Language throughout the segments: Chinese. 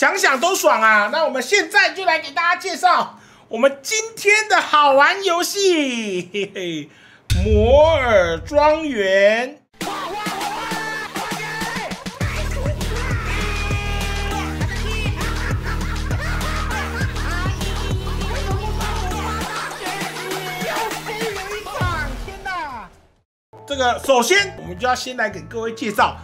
想想都爽啊！那我们现在就来给大家介绍我们今天的好玩游戏，嘿嘿，摩尔庄园。这个首先，我们就要先来给各位介绍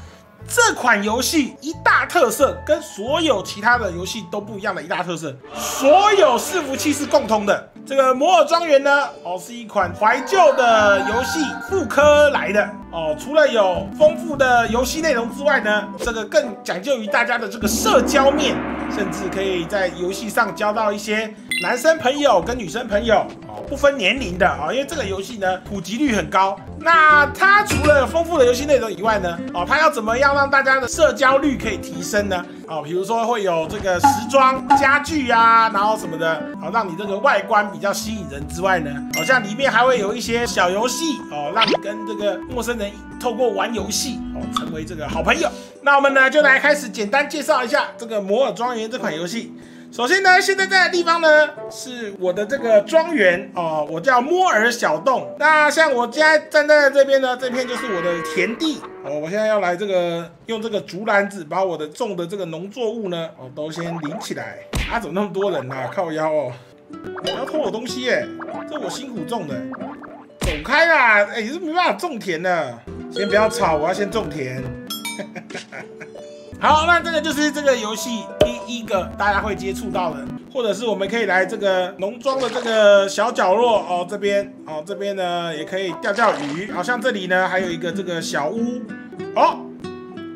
这款游戏一大特色，跟所有其他的游戏都不一样的一大特色，所有伺服器是共通的。这个摩尔庄园呢，哦，是一款怀旧的游戏，复刻来的哦。除了有丰富的游戏内容之外呢，这个更讲究于大家的这个社交面，甚至可以在游戏上交到一些男生朋友跟女生朋友哦。不分年龄的啊，因为这个游戏呢普及率很高。那它除了丰富的游戏内容以外呢，哦，它要怎么样让大家的社交率可以提升呢？哦，比如说会有这个时装、家具啊，然后什么的，好让你这个外观比较吸引人之外呢，好像里面还会有一些小游戏哦，让你跟这个陌生人透过玩游戏哦，成为这个好朋友。那我们呢就来开始简单介绍一下这个《摩尔庄园》这款游戏。首先呢，现在在的地方呢是我的这个庄园哦，我叫摩尔小洞。那像我现在站在这边呢，这片就是我的田地哦。我现在要来这个用这个竹篮子把我的种的这个农作物呢哦都先拎起来。啊，怎么那么多人呐？靠腰哦，不要偷我东西耶！这我辛苦种的，走开啦！哎，是没办法种田的，先不要吵，我要先种田。好，那这个就是这个游戏一个大家会接触到的，或者是我们可以来这个农庄的这个小角落哦，这边哦，这边呢也可以钓钓鱼。好像这里呢还有一个这个小屋哦，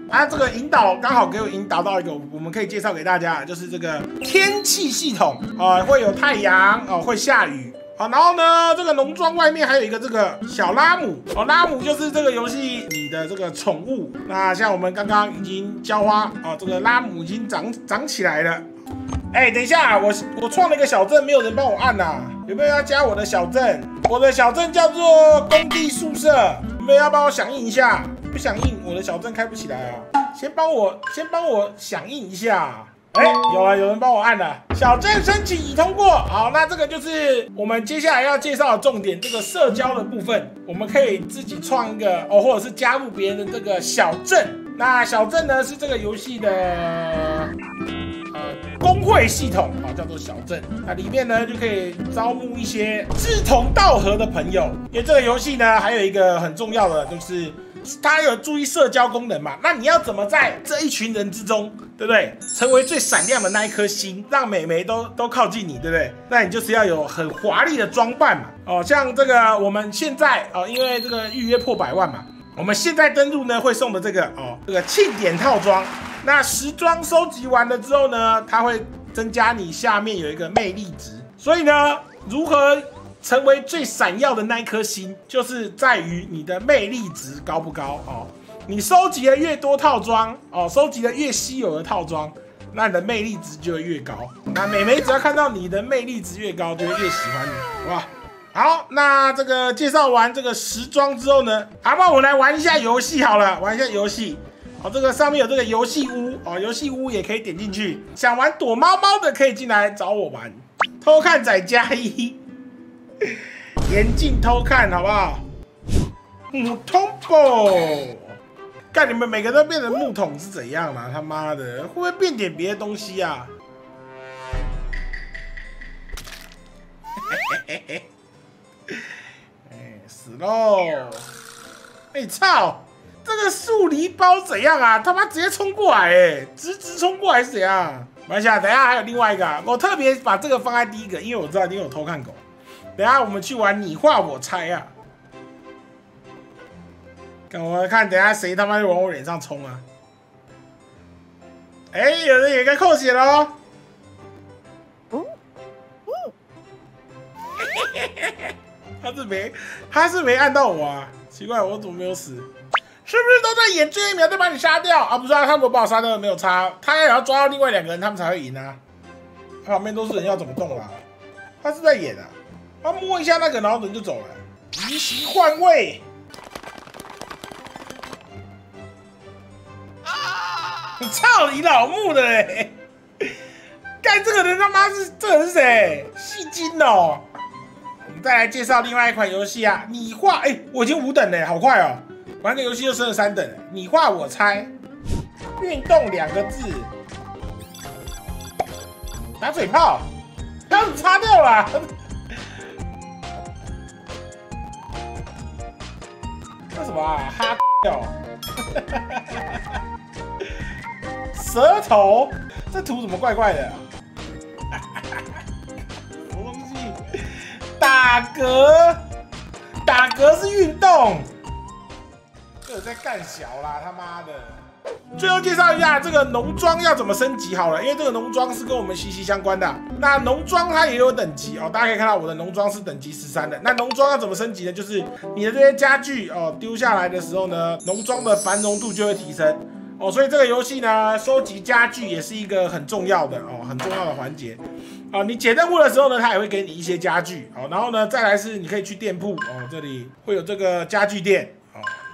啊，这个引导刚好给我引导到一个我们可以介绍给大家，就是这个天气系统啊，会有太阳哦，会下雨。好，然后呢，这个农庄外面还有一个这个小拉姆哦，拉姆就是这个游戏里的这个宠物。那像我们刚刚已经浇花哦，这个拉姆已经长长起来了。哎，等一下，我我创了一个小镇，没有人帮我按呐，有没有要加我的小镇？我的小镇叫做工地宿舍，有没有要帮我响应一下？不响应，我的小镇开不起来啊。先帮我先帮我响应一下。哎，有啊，有人帮我按了。小镇申请已通过。好，那这个就是我们接下来要介绍的重点，这个社交的部分，我们可以自己创一个哦，或者是加入别人的这个小镇。那小镇呢，是这个游戏的呃工会系统啊，叫做小镇。那里面呢，就可以招募一些志同道合的朋友。因为这个游戏呢，还有一个很重要的就是。它有注意社交功能嘛？那你要怎么在这一群人之中，对不对？成为最闪亮的那一颗星，让美眉都都靠近你，对不对？那你就是要有很华丽的装扮嘛。哦，像这个我们现在哦，因为这个预约破百万嘛，我们现在登录呢会送的这个哦，这个庆典套装。那时装收集完了之后呢，它会增加你下面有一个魅力值。所以呢，如何？成为最闪耀的那一颗星，就是在于你的魅力值高不高哦。你收集的越多套装哦，收集的越稀有的套装，那你的魅力值就会越高。那美眉只要看到你的魅力值越高，就会越喜欢你，好吧？好，那这个介绍完这个时装之后呢，好吧，我来玩一下游戏好了，玩一下游戏。好，这个上面有这个游戏屋哦，游戏屋也可以点进去。想玩躲猫猫的可以进来找我玩，偷看仔加一。严禁偷看，好不好？木桶不？看你们每个都变成木桶是怎样了？他妈的，会不会变点别的东西啊？哎，死喽！哎操，这个树篱包怎样啊？他妈直接冲过来，哎，直直冲过来是怎样？没关系，等下还有另外一个，我特别把这个放在第一个，因为我知道你有偷看狗。等下我们去玩你画我猜啊！看我看，等下谁他妈又往我脸上冲啊？哎，有人也该扣血了哦！他是没，他是没按到我啊！奇怪，我怎么没有死？是不是都在演最后一秒再把你杀掉啊？不是啊，他们把我杀掉没有差，他也要抓到另外两个人，他们才会赢啊！他旁边都是人，要怎么动啊？他是在演啊！他摸一下那个，然后人就走了。移席换位。啊！操你老木的嘞！干这个人他妈是这人是谁？戏精哦！我们再来介绍另外一款游戏啊，你画哎，我已经五等了，好快哦！玩个游戏就升了三等，你画我猜，运动两个字，打嘴炮，刚子擦掉了，什么啊？哈掉，舌头，这图怎么怪怪的？什么东西？打嗝，打嗝是运动。这在干小啦，他妈的！最后介绍一下这个农庄要怎么升级好了，因为这个农庄是跟我们息息相关的。那农庄它也有等级哦，大家可以看到我的农庄是等级十三的。那农庄要怎么升级呢？就是你的这些家具哦丢下来的时候呢，农庄的繁荣度就会提升哦。所以这个游戏呢，收集家具也是一个很重要的哦，很重要的环节哦。你解任务的时候呢，它也会给你一些家具哦。然后呢，再来是你可以去店铺哦，这里会有这个家具店。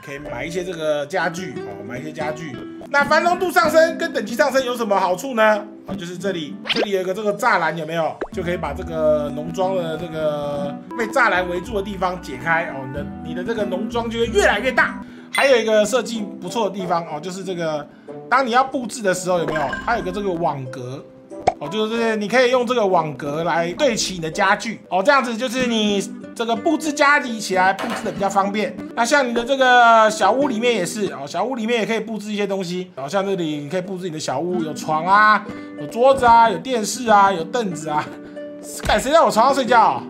可以买一些这个家具哦，买一些家具。那繁荣度上升跟等级上升有什么好处呢？啊，就是这里，这里有一个这个栅栏，有没有？就可以把这个农庄的这个被栅栏围住的地方解开哦，你的你的这个农庄就会越来越大。还有一个设计不错的地方哦，就是这个，当你要布置的时候，有没有？它有个这个网格。哦，就是你可以用这个网格来对齐你的家具哦，这样子就是你这个布置家里起来布置的比较方便。那像你的这个小屋里面也是哦，小屋里面也可以布置一些东西。然后像这里你可以布置你的小屋，有床啊，有桌子啊，有电视啊，有凳子啊。看谁在我床上睡觉？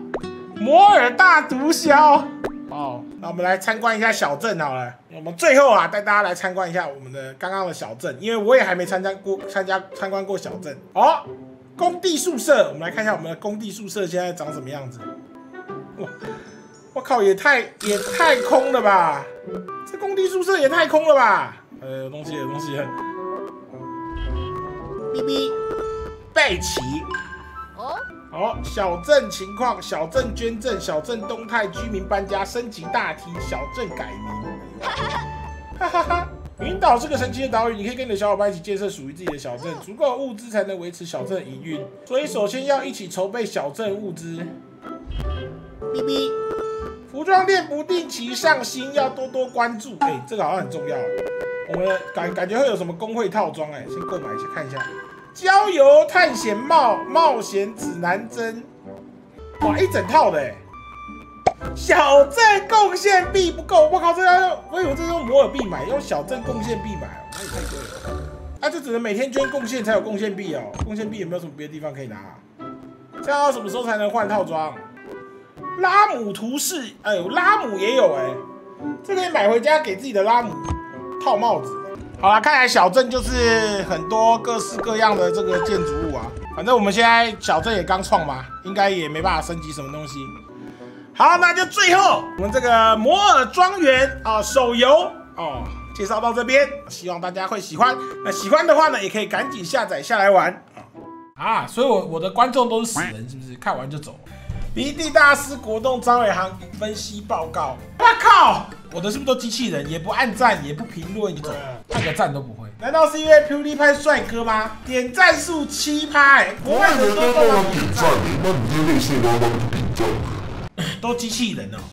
摩尔大毒枭。哦，那我们来参观一下小镇好了。我们最后啊，带大家来参观一下我们的刚刚的小镇，因为我也还没参加过参加参观过小镇。哦，工地宿舍，我们来看一下我们的工地宿舍现在长什么样子。哇，我靠，也太也太空了吧！这工地宿舍也太空了吧！呃，有东西，有东西。哔哔，贝奇。哦好，小镇情况：小镇捐赠，小镇动态，居民搬家，升级大厅，小镇改名。哈哈哈！云岛是个神奇的岛屿，你可以跟你的小伙伴一起建设属于自己的小镇，足够物资才能维持小镇营运，所以首先要一起筹备小镇物资。哔哔，服装店不定期上新，要多多关注。哎，这个好像很重要。我们感感觉会有什么工会套装？哎，先购买一下看一下。郊游探险冒冒险指南针，哇，一整套的哎！小镇贡献币不够，我靠，这要用，我以为这用摩尔币买，用小镇贡献币买，那也太贵了。啊，这只能每天捐贡献才有贡献币哦，贡献币有没有什么别的地方可以拿？这样什么时候才能换套装？拉姆图示，哎呦，拉姆也有哎，这可以买回家给自己的拉姆套帽子。好了，看来小镇就是很多各式各样的这个建筑物啊。反正我们现在小镇也刚创嘛，应该也没办法升级什么东西。好，那就最后我们这个摩尔庄园啊手游哦介绍到这边，希望大家会喜欢。那喜欢的话呢，也可以赶紧下载下来玩啊啊！所以我我的观众都是死人是不是？看完就走。迷弟大师国栋张伟航分析报告。我靠，我的是不是都机器人？也不按赞，也不评论，你走，按个赞都不会。难道是因为 PewDiePie 帅哥吗？点赞数七拍，国外很多都点赞，那你就类似汪汪的评价，都机器人哦。